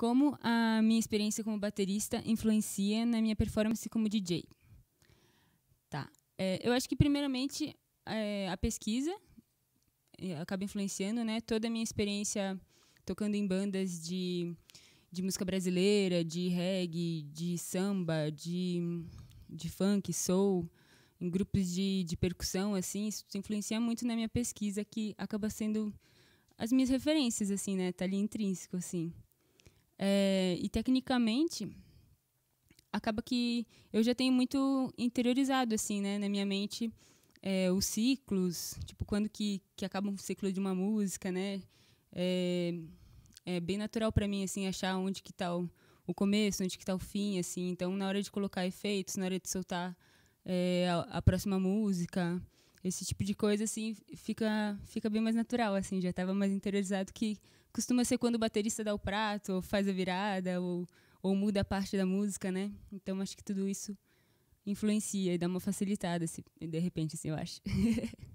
Como a minha experiência como baterista influencia na minha performance como DJ? Tá. É, eu acho que, primeiramente, é, a pesquisa acaba influenciando, né? Toda a minha experiência tocando em bandas de, de música brasileira, de reggae, de samba, de, de funk, soul, em grupos de, de percussão, assim, isso influencia muito na minha pesquisa, que acaba sendo as minhas referências, assim, né? Tá ali intrínseco, assim. É, e tecnicamente, acaba que eu já tenho muito interiorizado, assim, né, na minha mente, é, os ciclos, tipo, quando que, que acaba um ciclo de uma música, né? É, é bem natural para mim, assim, achar onde que tá o, o começo, onde que tá o fim, assim. Então, na hora de colocar efeitos, na hora de soltar é, a, a, próxima música, esse tipo de coisa, assim, fica, fica bem mais natural, assim. Já estava mais interiorizado que costuma ser quando o baterista dá o prato, ou faz a virada, ou, ou muda a parte da música, né? Então, acho que tudo isso influencia e dá uma facilitada, assim, de repente, assim, eu acho.